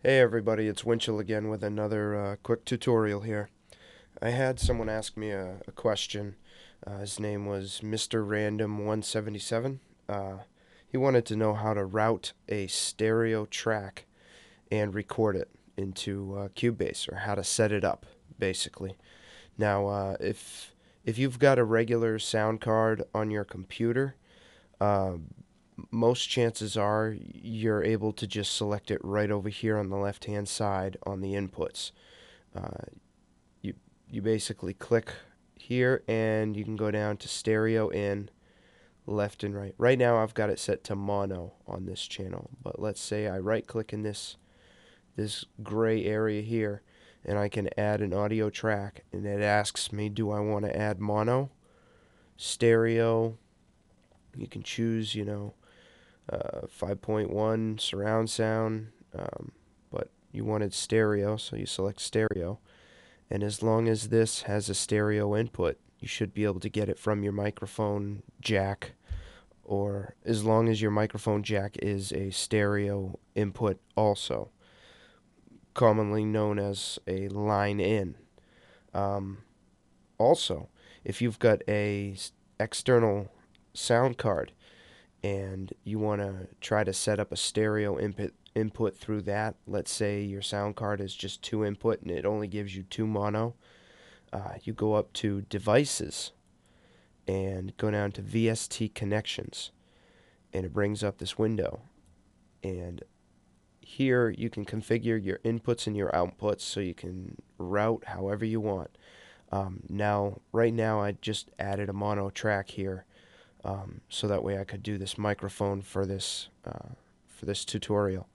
Hey everybody, it's Winchell again with another uh, quick tutorial here. I had someone ask me a, a question. Uh, his name was Mr. Random 177. Uh, he wanted to know how to route a stereo track and record it into uh, Cubase, or how to set it up, basically. Now, uh, if if you've got a regular sound card on your computer, uh, most chances are you're able to just select it right over here on the left hand side on the inputs. Uh, you, you basically click here and you can go down to stereo in left and right. Right now I've got it set to mono on this channel but let's say I right click in this this gray area here and I can add an audio track and it asks me do I want to add mono stereo you can choose you know uh, 5.1 surround sound, um, but you wanted stereo, so you select stereo. And as long as this has a stereo input, you should be able to get it from your microphone jack, or as long as your microphone jack is a stereo input also, commonly known as a line in. Um, also, if you've got a external sound card and you want to try to set up a stereo input input through that. Let's say your sound card is just two input and it only gives you two mono. Uh, you go up to devices and go down to VST connections and it brings up this window. And here you can configure your inputs and your outputs so you can route however you want. Um, now right now I just added a mono track here um, so that way I could do this microphone for this uh, for this tutorial.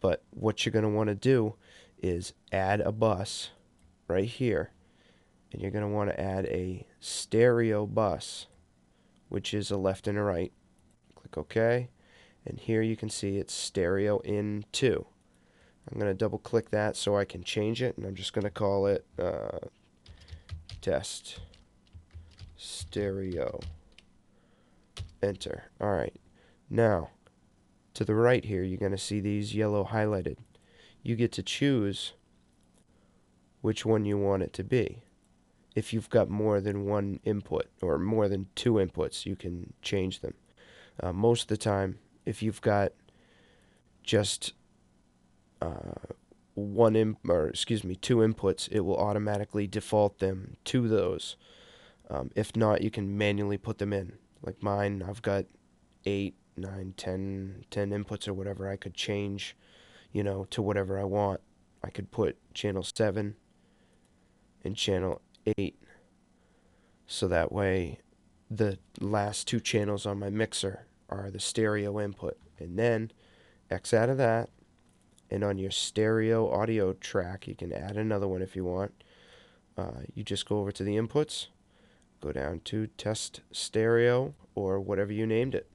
But what you're going to want to do is add a bus right here and you're going to want to add a stereo bus which is a left and a right. Click OK and here you can see it's stereo in 2. I'm going to double click that so I can change it and I'm just going to call it uh, test stereo enter. Alright, now to the right here you're going to see these yellow highlighted. You get to choose which one you want it to be. If you've got more than one input or more than two inputs you can change them. Uh, most of the time if you've got just uh, one in, or excuse me two inputs it will automatically default them to those um, if not you can manually put them in like mine, I've got eight, nine, ten, ten inputs or whatever. I could change, you know, to whatever I want. I could put channel 7 and channel 8 so that way the last two channels on my mixer are the stereo input and then X out of that and on your stereo audio track you can add another one if you want uh, you just go over to the inputs go down to test stereo or whatever you named it.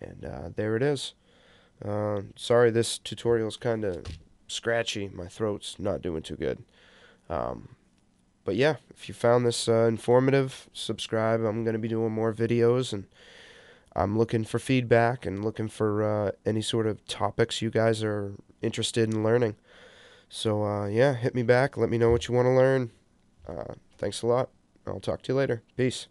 And uh, there it is. Uh, sorry this tutorial is kind of scratchy. My throat's not doing too good. Um, but yeah if you found this uh, informative subscribe. I'm gonna be doing more videos and I'm looking for feedback and looking for uh, any sort of topics you guys are interested in learning. So uh, yeah hit me back. Let me know what you want to learn. Uh, thanks a lot I'll talk to you later. Peace.